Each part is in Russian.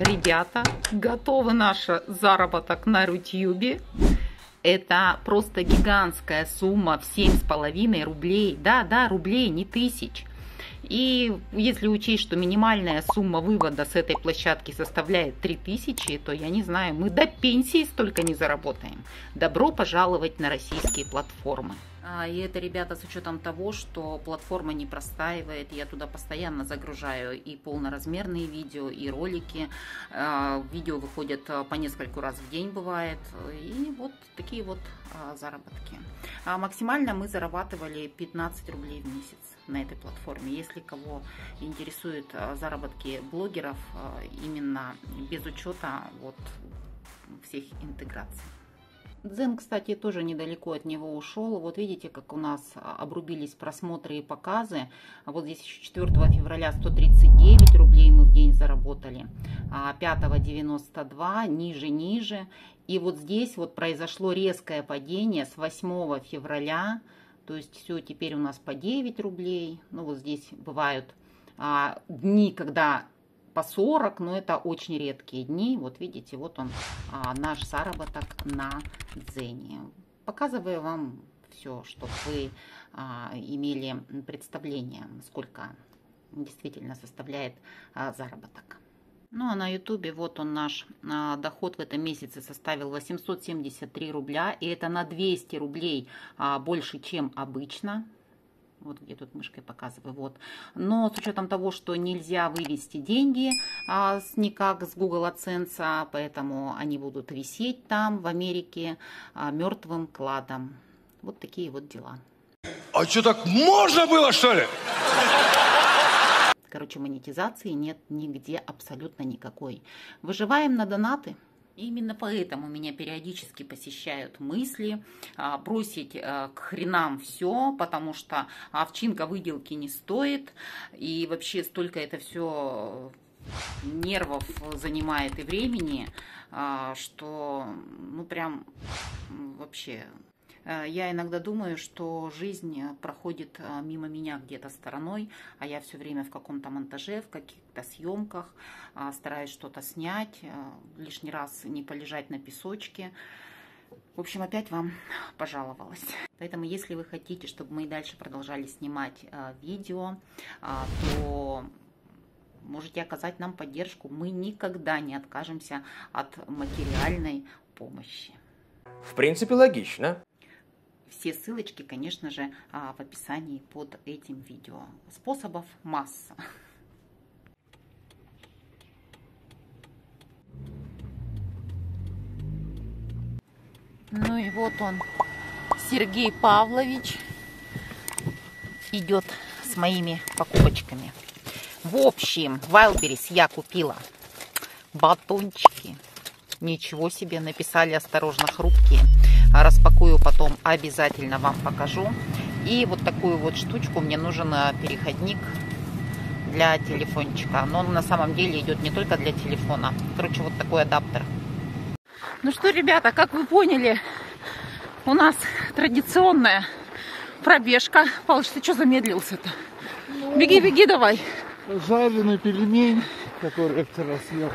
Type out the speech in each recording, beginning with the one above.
Ребята, готовы наш заработок на Рутюбе. Это просто гигантская сумма в 7,5 рублей. Да, да, рублей, не тысяч. И если учесть, что минимальная сумма вывода с этой площадки составляет 3000, то я не знаю, мы до пенсии столько не заработаем. Добро пожаловать на российские платформы. А, и это, ребята, с учетом того, что платформа не простаивает, я туда постоянно загружаю и полноразмерные видео, и ролики. А, видео выходят а, по нескольку раз в день бывает. И вот такие вот заработки. Максимально мы зарабатывали 15 рублей в месяц на этой платформе. Если кого интересуют заработки блогеров, именно без учета вот всех интеграций. Дзен, кстати, тоже недалеко от него ушел. Вот видите, как у нас обрубились просмотры и показы. Вот здесь еще 4 февраля 139 рублей мы в день заработали. 5 а 92, ниже, ниже. И вот здесь вот произошло резкое падение с 8 февраля. То есть все теперь у нас по 9 рублей. Ну вот здесь бывают а, дни, когда по 40, но это очень редкие дни. Вот видите, вот он, а, наш заработок на Дзене. Показываю вам все, чтобы вы а, имели представление, сколько действительно составляет а, заработок. Ну а на ютубе вот он наш а, доход в этом месяце составил 873 рубля. И это на 200 рублей а, больше, чем обычно. Вот где тут мышкой показываю. Вот. Но с учетом того, что нельзя вывести деньги а, с, никак с Google AdSense, а, поэтому они будут висеть там, в Америке, а, мертвым кладом. Вот такие вот дела. А что, так можно было, что ли? Короче, монетизации нет нигде абсолютно никакой. Выживаем на донаты. Именно поэтому меня периодически посещают мысли а, бросить а, к хренам все, потому что овчинка выделки не стоит, и вообще столько это все нервов занимает и времени, а, что ну прям вообще Э, я иногда думаю, что жизнь э, проходит э, мимо меня где-то стороной, а я все время в каком-то монтаже, в каких-то съемках, стараюсь что-то снять, лишний раз не полежать на песочке. В общем, опять вам пожаловалась. Поэтому, если вы хотите, чтобы мы и дальше продолжали снимать видео, то можете оказать нам поддержку. Мы никогда не откажемся от материальной помощи. В принципе, логично. Все ссылочки, конечно же, а, в описании под этим видео. Способов масса. Ну и вот он, Сергей Павлович, идет с моими покупочками. В общем, в Wildberries я купила батончики. Ничего себе, написали осторожно хрупкие. Распакую потом, обязательно вам покажу. И вот такую вот штучку мне нужен э, переходник для телефончика. Но он на самом деле идет не только для телефона. Короче, вот такой адаптер. Ну что, ребята, как вы поняли, у нас традиционная пробежка. Палыч, ты что замедлился-то? Беги, беги давай. Жареный пельмень, который я вчера съел,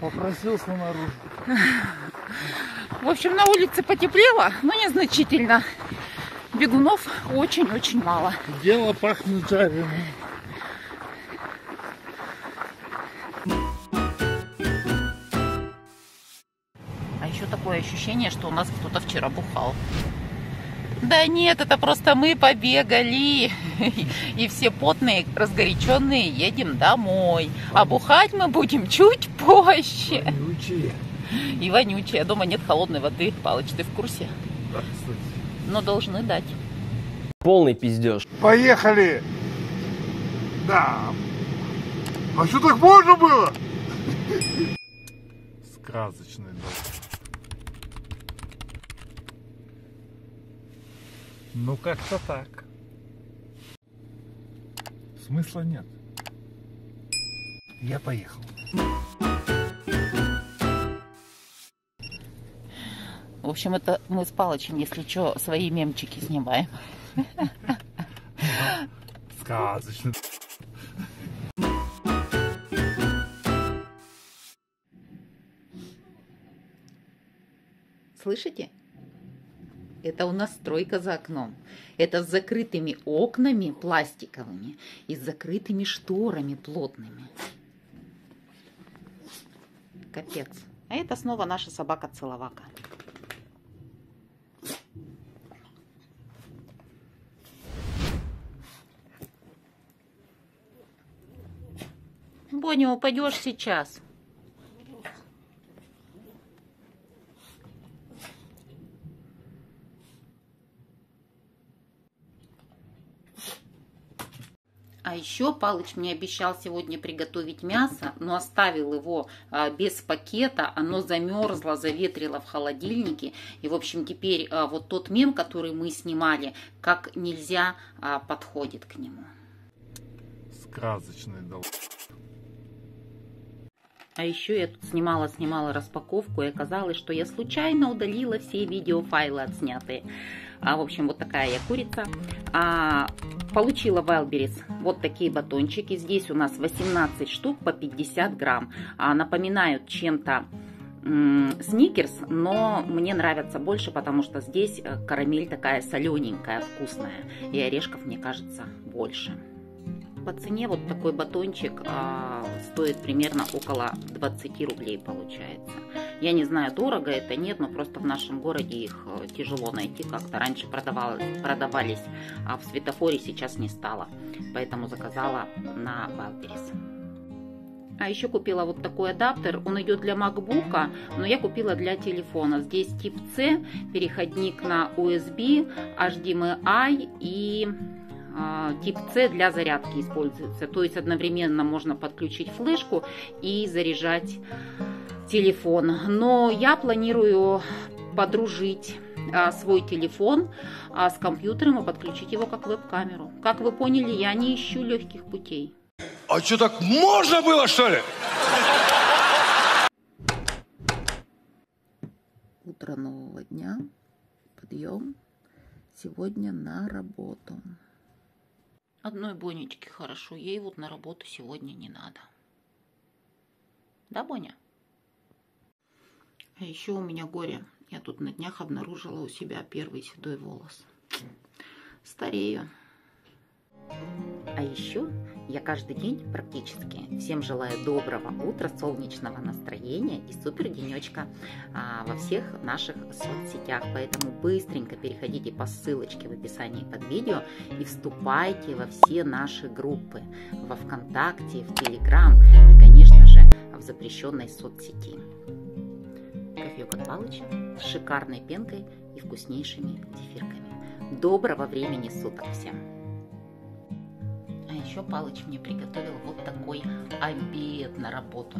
попросился наружу. В общем, на улице потеплело, но незначительно. Бегунов очень-очень мало. Дело пахнет жареным. А еще такое ощущение, что у нас кто-то вчера бухал. Да нет, это просто мы побегали. И все потные, разгоряченные едем домой. А бухать мы будем чуть позже. Вонючие. И вонючая. Дома нет холодной воды. Палыч, ты в курсе? Да, кстати. Но должны дать. Полный пиздеж. Поехали! Да. А что так можно было? Сказочный дом. Ну как-то так. Смысла нет. Я поехал. В общем, это мы с Палычем, если что, свои мемчики снимаем. Сказочно. Слышите? Это у нас стройка за окном. Это с закрытыми окнами пластиковыми и с закрытыми шторами плотными. Капец. А это снова наша собака-целовака. Боня, упадешь сейчас. А еще Палыч мне обещал сегодня приготовить мясо, но оставил его а, без пакета. Оно замерзло, заветрило в холодильнике. И, в общем, теперь а, вот тот мем, который мы снимали, как нельзя а, подходит к нему. Сказочный дал. А еще я тут снимала-снимала распаковку, и оказалось, что я случайно удалила все видеофайлы отснятые. А, в общем, вот такая я курица. А, получила Wildberries вот такие батончики. Здесь у нас 18 штук по 50 грамм. А, напоминают чем-то сникерс, но мне нравятся больше, потому что здесь э, карамель такая солененькая, вкусная. И орешков, мне кажется, больше по цене вот такой батончик а, стоит примерно около 20 рублей получается. Я не знаю, дорого это, нет, но просто в нашем городе их э, тяжело найти. Как-то раньше продавалось, продавались, а в светофоре сейчас не стало. Поэтому заказала на Wildberries. А еще купила вот такой адаптер. Он идет для MacBook, но я купила для телефона. Здесь тип C, переходник на USB, HDMI и тип C для зарядки используется. То есть одновременно можно подключить флешку и заряжать телефон. Но я планирую подружить а, свой телефон а, с компьютером и подключить его как веб-камеру. Как вы поняли, я не ищу легких путей. А что, так можно было, что ли? Утро нового дня, подъем, сегодня на работу. Одной Бонечке хорошо, ей вот на работу сегодня не надо. Да, Боня? А еще у меня горе. Я тут на днях обнаружила у себя первый седой волос. Старею. А еще я каждый день практически всем желаю доброго утра, солнечного настроения и супер денечка а, во всех наших соцсетях. Поэтому быстренько переходите по ссылочке в описании под видео и вступайте во все наши группы во ВКонтакте, в Телеграм и, конечно же, в запрещенной соцсети. Кофеек от Палыча с шикарной пенкой и вкуснейшими зефирками. Доброго времени суток всем! Еще Палыч мне приготовил вот такой обед на работу.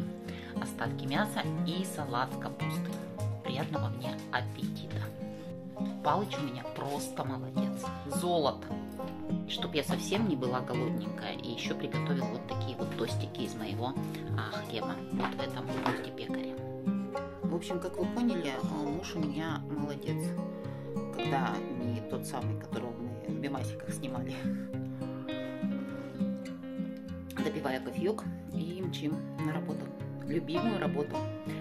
Остатки мяса и салат с капустой. Приятного мне аппетита. Палыч у меня просто молодец. Золото. Чтоб я совсем не была голодненькая. И еще приготовил вот такие вот тостики из моего а, хлеба. Вот в этом мультипекаре. В общем, как вы поняли, муж у меня молодец. Когда не тот самый, которого мы в Бимасиках снимали допивая кофеек и мчим на работу. Любимую работу.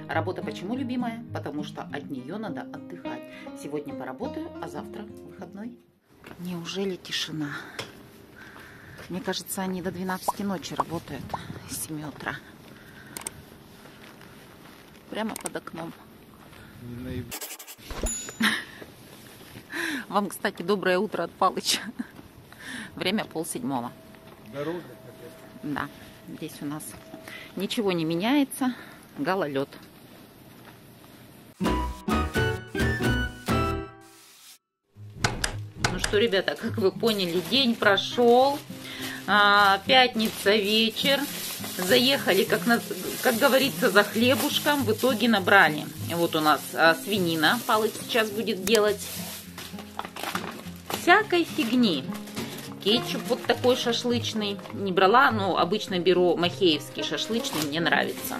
Работа почему любимая? Потому что от нее надо отдыхать. Сегодня поработаю, а завтра выходной. Неужели тишина? Мне кажется, они до 12 ночи работают с 7 утра. Прямо под окном. Вам, кстати, доброе утро от Палыча. Время полседьмого. Дорога. Да, здесь у нас ничего не меняется. Гололед. Ну что, ребята, как вы поняли, день прошел. А, пятница вечер. Заехали, как, на, как говорится, за хлебушком. В итоге набрали. Вот у нас а, свинина. Палыч сейчас будет делать. Всякой фигни кетчуп вот такой шашлычный. Не брала, но обычно беру махеевский шашлычный, мне нравится.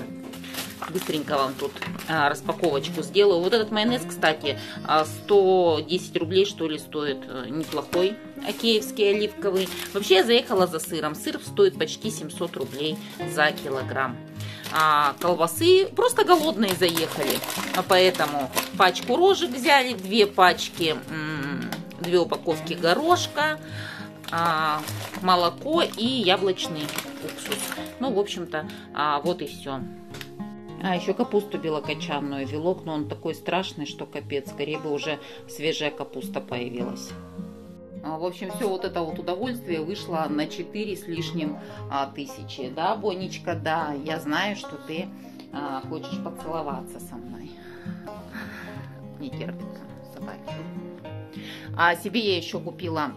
Быстренько вам тут а, распаковочку сделаю. Вот этот майонез, кстати, 110 а, рублей, что ли, стоит. А, неплохой. Океевский оливковый. Вообще я заехала за сыром. Сыр стоит почти 700 рублей за килограмм. а, колбасы. Просто голодные заехали. А поэтому пачку рожек взяли, две пачки, две упаковки горошка, а, молоко и яблочный уксус. Ну, в общем-то, а, вот и все. А еще капусту белокочанную, вилок, но он такой страшный, что капец, скорее бы уже свежая капуста появилась. А, в общем, все вот это вот удовольствие вышло на 4 с лишним а, тысячи. Да, Бонечка, да, я знаю, что ты а, хочешь поцеловаться со мной. Не терпится собаки. А себе я еще купила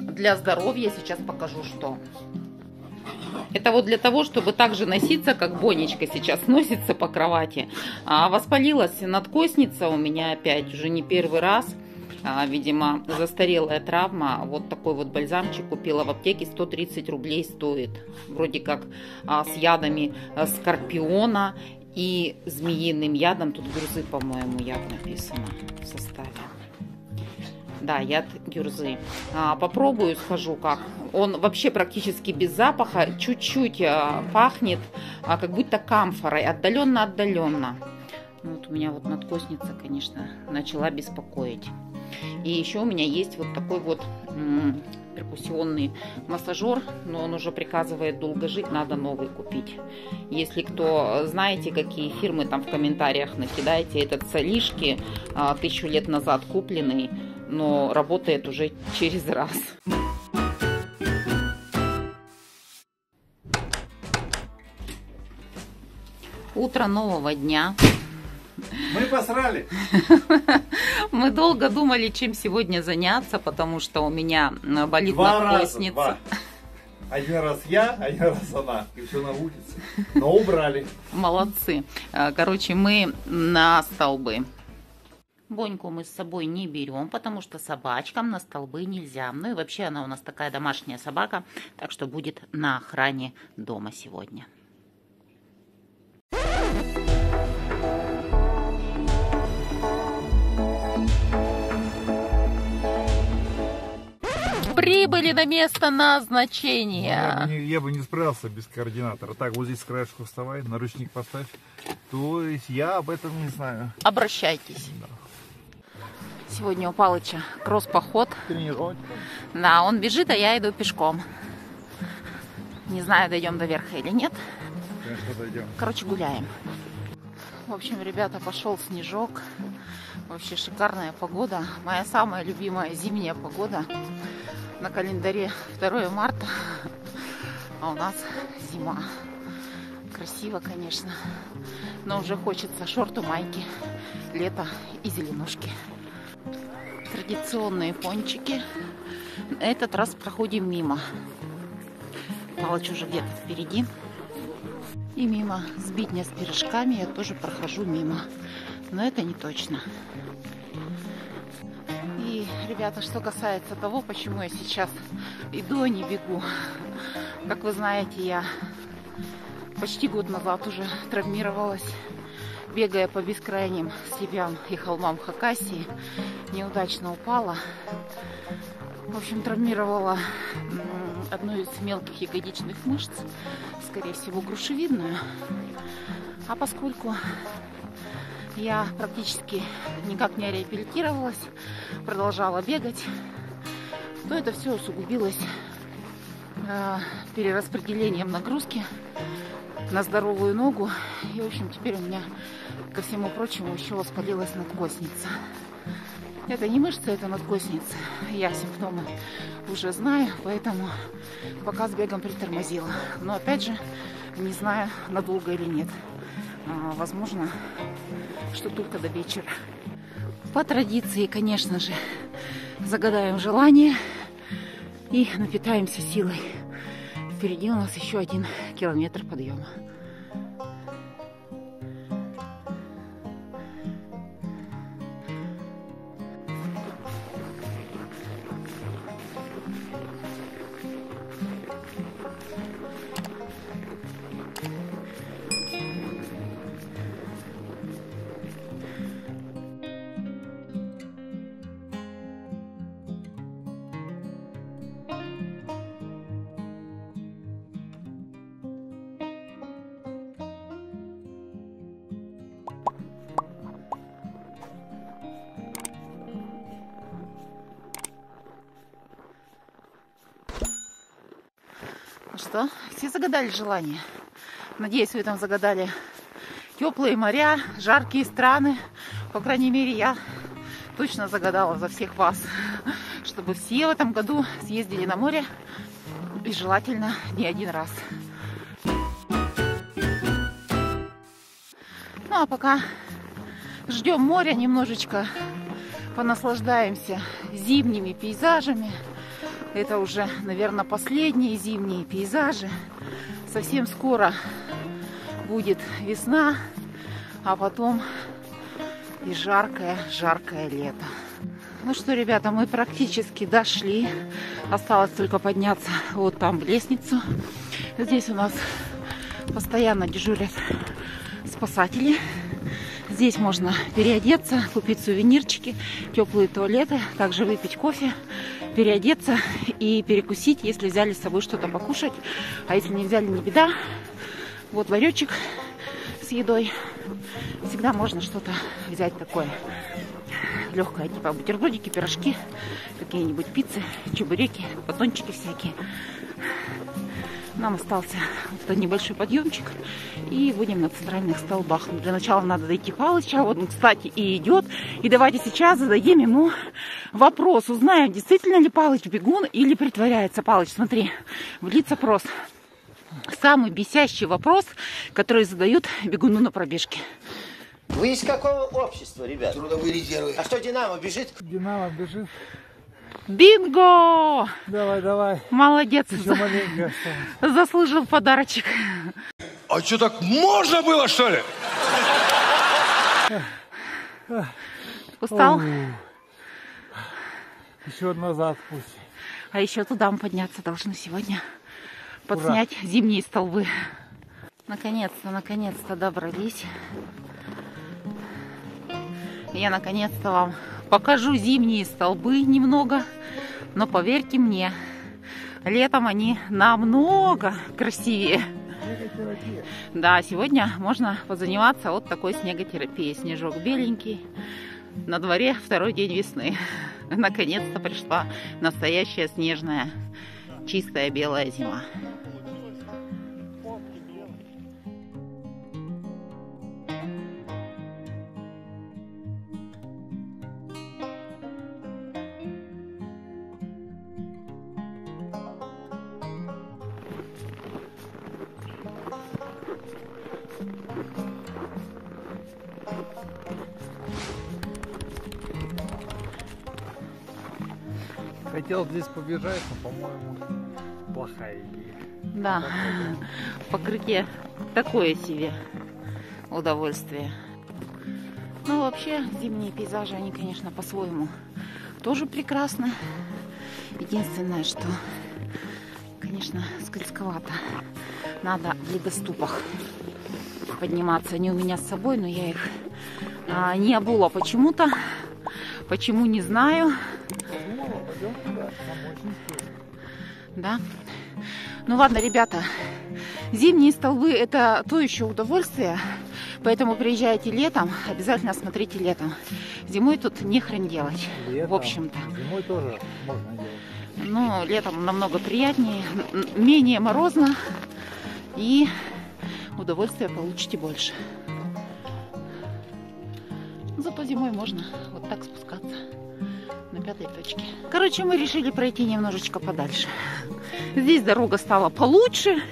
для здоровья, сейчас покажу, что. Это вот для того, чтобы также носиться, как Бонечка сейчас носится по кровати. А воспалилась надкосница у меня опять уже не первый раз. А, видимо, застарелая травма. Вот такой вот бальзамчик купила в аптеке, 130 рублей стоит. Вроде как а, с ядами а, скорпиона и змеиным ядом. Тут гюрзы, по-моему, яд написано в составе. Да, яд гюрзы. А, попробую, схожу как. Он вообще практически без запаха, чуть-чуть а, пахнет, а, как будто камфорой, отдаленно-отдаленно. Вот у меня вот надкосница, конечно, начала беспокоить. И еще у меня есть вот такой вот перкуссионный массажер, но он уже приказывает долго жить, надо новый купить. Если кто знаете, какие фирмы там в комментариях накидайте, этот солишки а, тысячу лет назад купленный, но работает уже через раз. Утро нового дня. Мы посрали. Мы долго думали, чем сегодня заняться, потому что у меня болит Два надкосница. раза, два. Один раз я, один раз она. И все на улице. Но убрали. Молодцы. Э, короче, мы на столбы. Боньку мы с собой не берем, потому что собачкам на столбы нельзя. Ну и вообще она у нас такая домашняя собака, так что будет на охране дома сегодня. Прибыли на место назначения. Я бы, не, я бы не справился без координатора. Так, вот здесь с краешку вставай, наручник поставь. То есть я об этом не знаю. Обращайтесь. Да. Сегодня у Палыча кросс-поход. Тренировочка. Да, он бежит, а я иду пешком. Не знаю, дойдем до верха или нет. Конечно, дойдем. Короче, гуляем. В общем, ребята, пошел снежок. Вообще шикарная погода. Моя самая любимая зимняя погода. На календаре 2 марта. А у нас зима. Красиво, конечно. Но уже хочется шорту, майки, лето и зеленушки. Традиционные пончики. Этот раз проходим мимо. Палыч уже где-то впереди. И мимо сбитня с пирожками я тоже прохожу мимо. Но это не точно. И, ребята, что касается того, почему я сейчас иду, а не бегу. Как вы знаете, я почти год назад уже травмировалась, бегая по бескрайним степям и холмам Хакасии. Неудачно упала. В общем, травмировала одну из мелких ягодичных мышц, скорее всего, грушевидную. А поскольку я практически никак не реабилитировалась, продолжала бегать, то это все усугубилось э, перераспределением нагрузки на здоровую ногу. И, в общем, теперь у меня, ко всему прочему, еще воспалилась надкосница. Это не мышца, это надкосница. Я симптомы уже знаю, поэтому пока с бегом притормозила. Но опять же, не знаю, надолго или нет. А, возможно, что только до вечера. По традиции, конечно же, загадаем желание и напитаемся силой. Впереди у нас еще один километр подъема. Все загадали желание? Надеюсь, вы там загадали теплые моря, жаркие страны. По крайней мере, я точно загадала за всех вас, чтобы все в этом году съездили на море и желательно не один раз. Ну а пока ждем моря немножечко, понаслаждаемся зимними пейзажами. Это уже, наверное, последние зимние пейзажи. Совсем скоро будет весна, а потом и жаркое-жаркое лето. Ну что, ребята, мы практически дошли. Осталось только подняться вот там в лестницу. Здесь у нас постоянно дежурят спасатели. Здесь можно переодеться, купить сувенирчики, теплые туалеты, также выпить кофе, переодеться и перекусить, если взяли с собой что-то покушать. А если не взяли, не беда. Вот ларечек с едой. Всегда можно что-то взять такое легкое, типа бутербродики, пирожки, какие-нибудь пиццы, чебуреки, батончики всякие. Нам остался вот этот небольшой подъемчик. И будем на центральных столбах. Для начала надо дойти Палыча. Вот он, кстати, и идет. И давайте сейчас зададим ему вопрос. Узнаем, действительно ли Палыч бегун или притворяется. Палыч, смотри, влит опрос. Самый бесящий вопрос, который задают бегуну на пробежке. Вы из какого общества, ребят? Трудовые резервы. А что Динамо бежит? Динамо бежит. Бинго! Давай, давай. Молодец. Еще За- маленько. Заслужил подарочек. А что так можно было, что ли? Устал? Еще назад пусть. А еще туда мы подняться должны сегодня. Подснять зимние столбы. Наконец-то, наконец-то добрались. Я наконец-то вам покажу зимние столбы немного. Но поверьте мне, летом они намного красивее. Да, сегодня можно позаниматься вот такой снеготерапией. Снежок беленький. На дворе второй день весны. Наконец-то пришла настоящая снежная, чистая белая зима. Хотел здесь побежать, но, по-моему, плохая идея. Да, покрытие такое себе удовольствие. Ну, вообще, зимние пейзажи, они, конечно, по-своему тоже прекрасны. Единственное, что, конечно, скользковато. Надо в ледоступах подниматься. Они у меня с собой, но я их а, не обула почему-то. Почему, не знаю. Да. Ну ладно, ребята, зимние столбы это то еще удовольствие, поэтому приезжайте летом, обязательно смотрите летом. Зимой тут не хрен делать, в Летом, общем-то. Зимой тоже можно делать. Ну, летом намного приятнее, менее морозно и удовольствия получите больше. Зато зимой можно вот так спускаться на пятой точке. Короче, мы решили пройти немножечко подальше. Здесь дорога стала получше,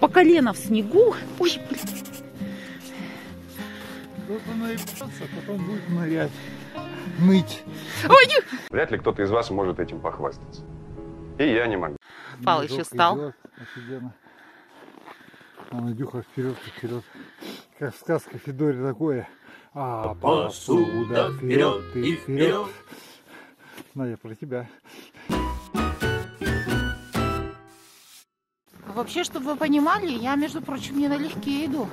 по колено в снегу. Ой, блин. Кто-то наебется, потом будет нырять. Ныть. Ой, Вряд ли кто-то из вас может этим похвастаться. И я не могу. Снежок устал. идет, Офигенно. А Надюха вперед вперед. Как в сказке Федоре такое. А посуда вперед и вперед. Надя, про тебя. Вообще, чтобы вы понимали, я, между прочим, не налегке иду.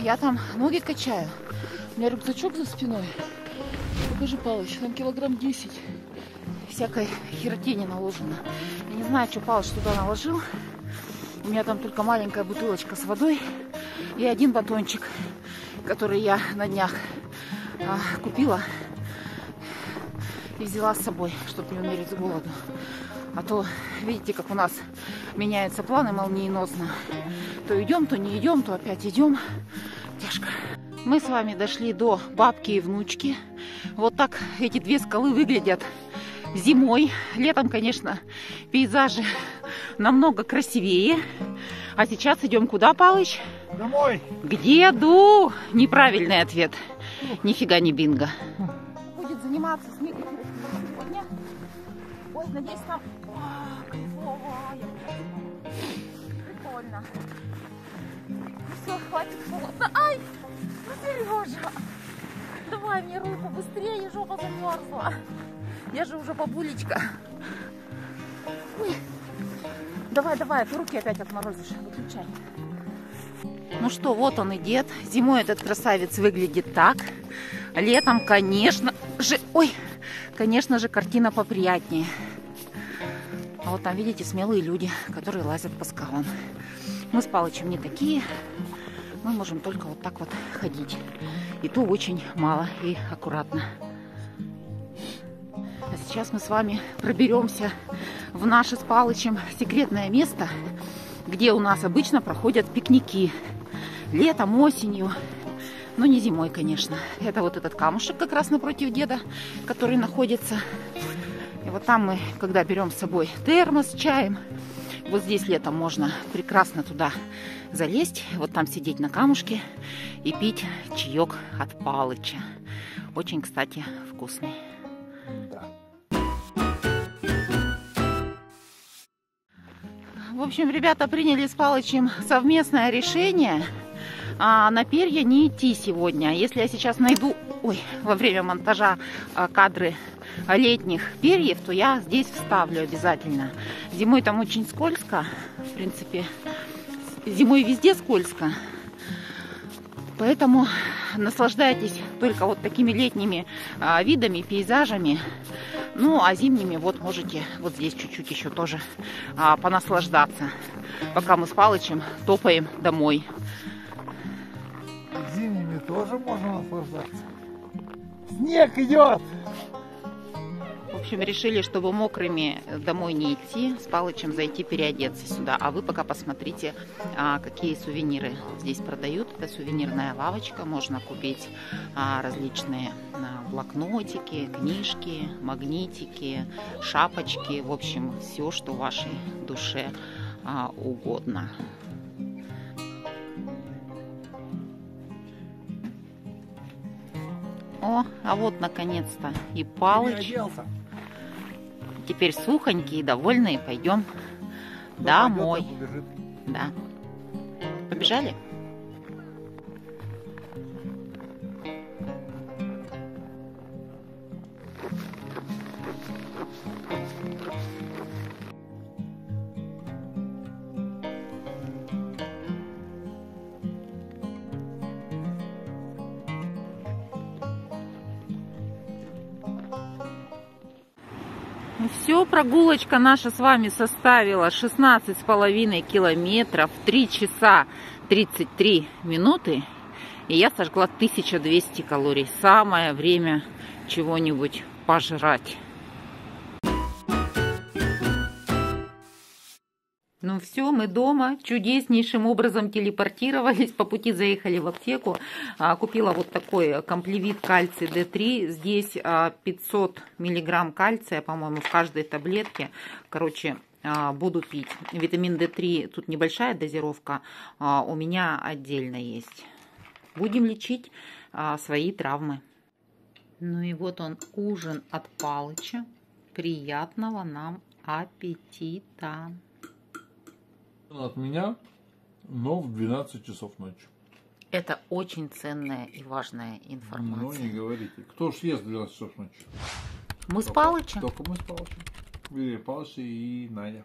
Я там ноги качаю. У меня рюкзачок за спиной. Покажи, Палыч, там килограмм 10. Всякой херотени наложено. Я не знаю, что Палыч туда наложил. У меня там только маленькая бутылочка с водой и один батончик, который я на днях а, купила и взяла с собой, чтобы не умереть с голоду. А то, видите, как у нас меняются планы молниеносно. То идем, то не идем, то опять идем. Тяжко. Мы с вами дошли до бабки и внучки. Вот так эти две скалы выглядят зимой. Летом, конечно, пейзажи намного красивее. А сейчас идем куда, Палыч? Домой! К деду! Неправильный ответ. Нифига не бинго. Будет заниматься с сегодня. Надеюсь, там... А, кайфовая. Прикольно. Все, хватит холодно. Ай! Ну, Сережа! Давай мне руку быстрее, жопа замерзла. Я же уже бабулечка. Давай, давай, ты руки опять отморозишь. Выключай. Ну что, вот он и дед. Зимой этот красавец выглядит так. Летом, конечно же... Ой, конечно же, картина поприятнее. А вот там, видите, смелые люди, которые лазят по скалам. Мы с Палычем не такие. Мы можем только вот так вот ходить. И то очень мало и аккуратно. А сейчас мы с вами проберемся в наше с Палычем секретное место, где у нас обычно проходят пикники. Летом, осенью, но не зимой, конечно. Это вот этот камушек как раз напротив деда, который находится. И вот там мы, когда берем с собой термос с чаем, вот здесь летом можно прекрасно туда залезть, вот там сидеть на камушке и пить чаек от Палыча. Очень, кстати, вкусный. В общем, ребята приняли с Палычем совместное решение а, на перья не идти сегодня. Если я сейчас найду ой, во время монтажа а, кадры летних перьев, то я здесь вставлю обязательно. Зимой там очень скользко, в принципе, зимой везде скользко. Поэтому наслаждайтесь только вот такими летними а, видами, пейзажами. Ну, а зимними вот можете вот здесь чуть-чуть еще тоже а, понаслаждаться, пока мы с Палычем топаем домой. Зимними тоже можно наслаждаться. Снег идет! Общем, решили, чтобы мокрыми домой не идти, с Палычем зайти переодеться сюда. А вы пока посмотрите, а, какие сувениры здесь продают. Это сувенирная лавочка. Можно купить а, различные а, блокнотики, книжки, магнитики, шапочки. В общем, все, что вашей душе угодно. О, а вот наконец-то и Палыч. Теперь сухонькие, довольные, пойдем домой. Да. Побежали? Все, прогулочка наша с вами составила 16 с половиной километров, 3 часа 33 минуты. И я сожгла 1200 калорий. Самое время чего-нибудь пожрать. Все, мы дома. Чудеснейшим образом телепортировались. По пути заехали в аптеку. А, Купила вот такой комплевит кальций D3. Здесь а, 500 миллиграмм кальция, по-моему, в каждой таблетке. Короче, а, буду пить. Витамин D3, тут небольшая дозировка, а, у меня отдельно есть. Будем лечить а, свои травмы. Ну и вот он, ужин от Палыча. Приятного нам аппетита. От меня, но в 12 часов ночи. Это очень ценная и важная Ну, информация. не говорите. Кто ж ест в 12 часов ночи? Мы с Только- Палычем. Только мы с Палычем. Вилли Палыч и Надя.